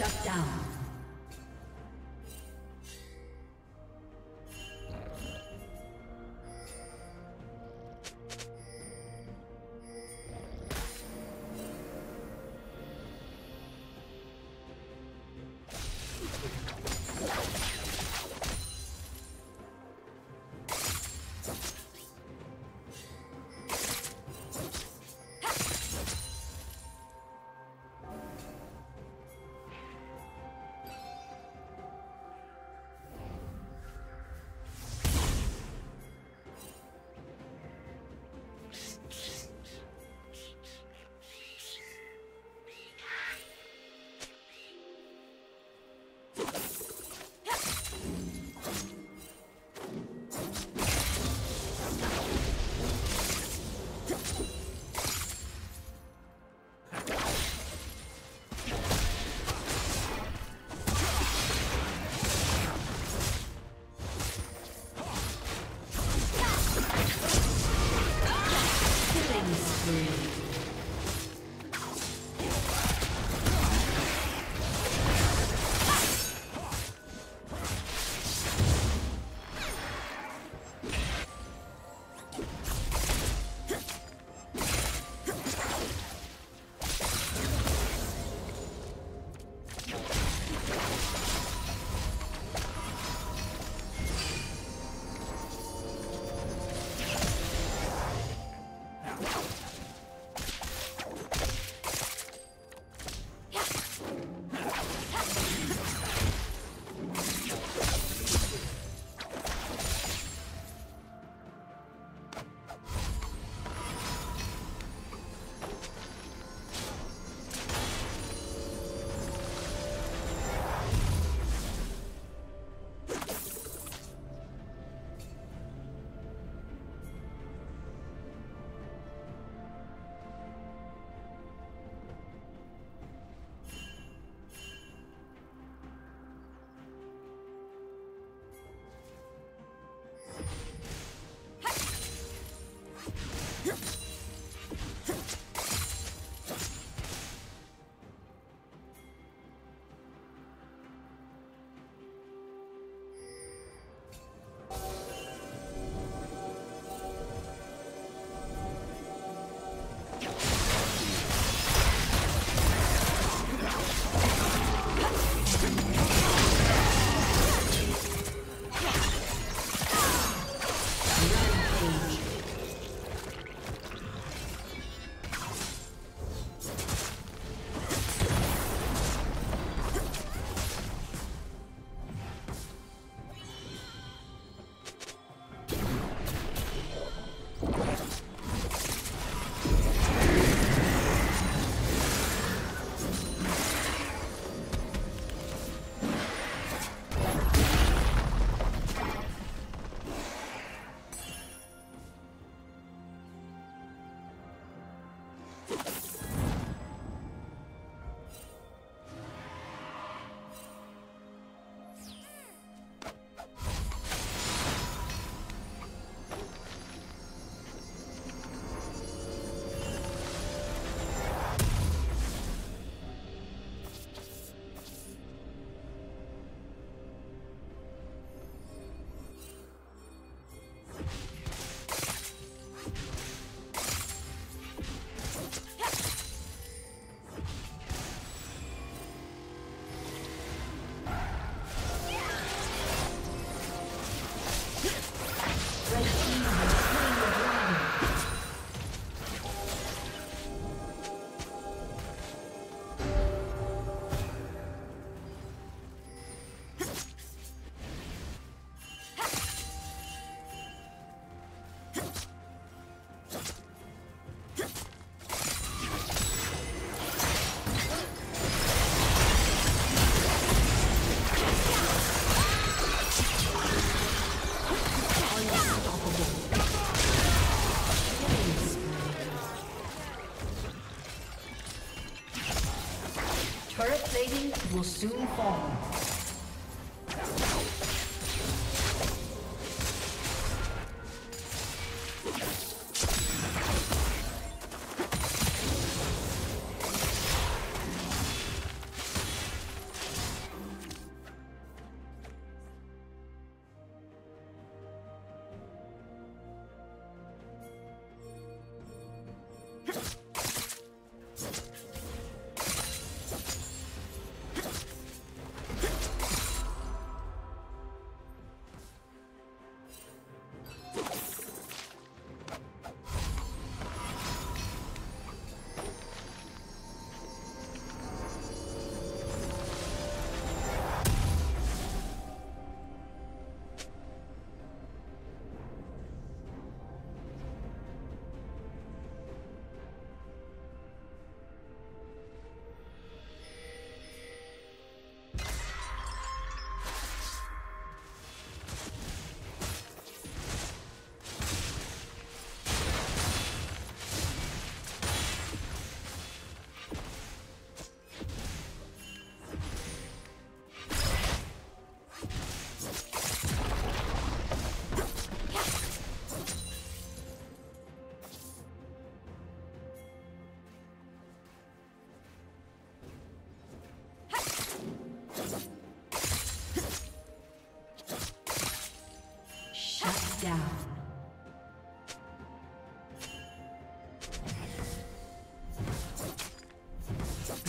Shut down. Will soon fall.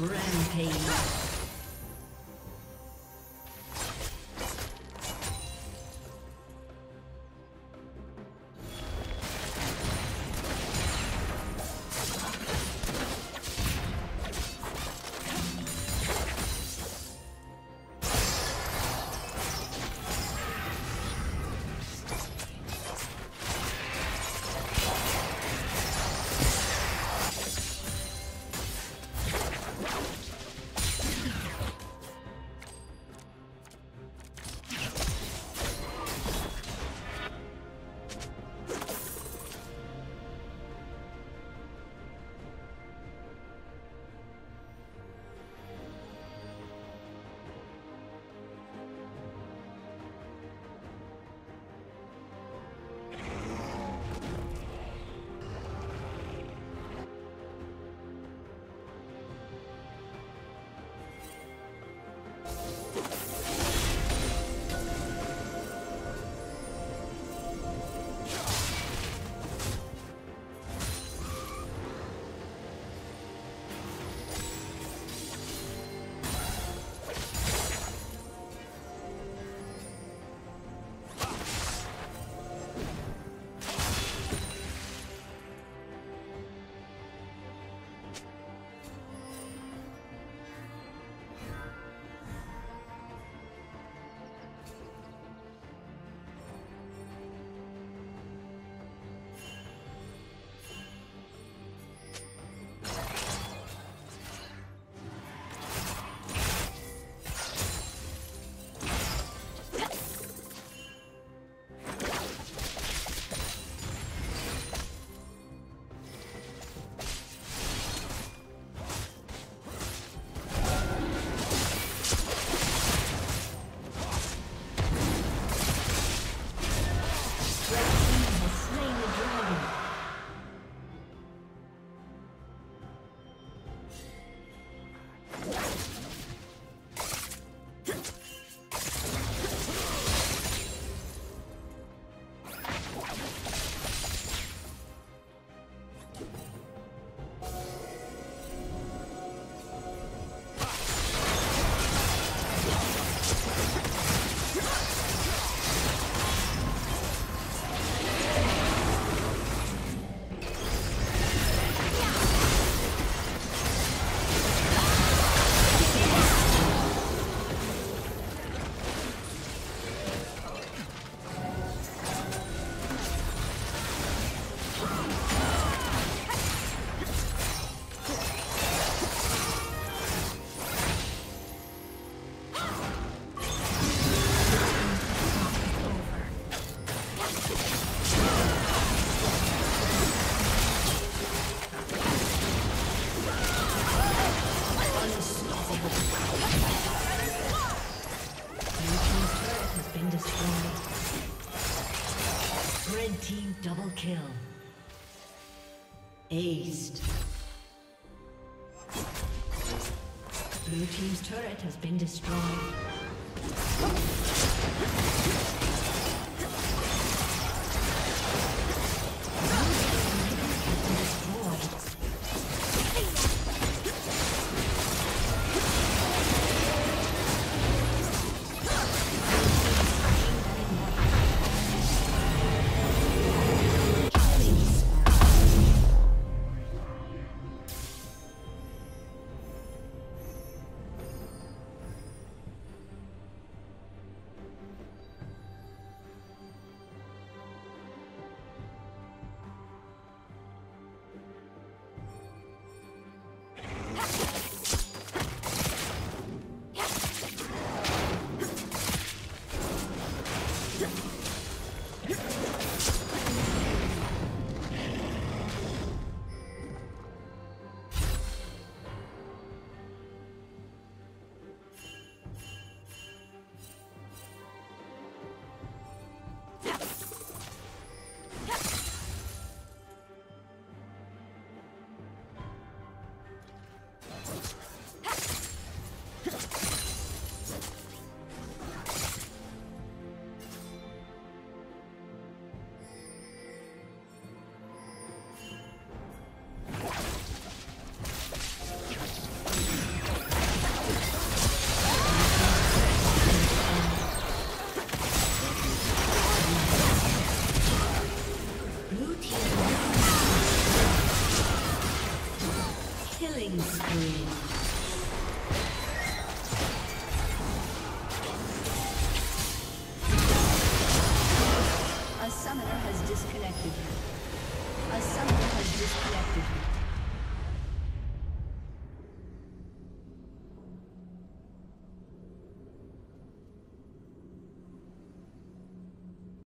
Rampage. Aced. Blue Team's turret has been destroyed.